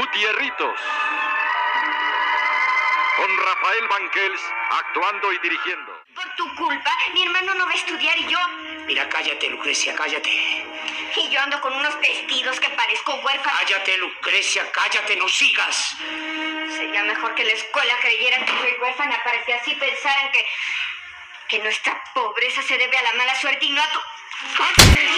Gutierritos. Con Rafael Banquels actuando y dirigiendo. Por tu culpa, mi hermano no va a estudiar y yo. Mira, cállate, Lucrecia, cállate. Y yo ando con unos vestidos que parezco huérfana. Cállate, Lucrecia, cállate, no sigas. Sería mejor que la escuela creyera que soy huérfana para que así pensaran que. que nuestra pobreza se debe a la mala suerte y no a tu. ¡Cállate!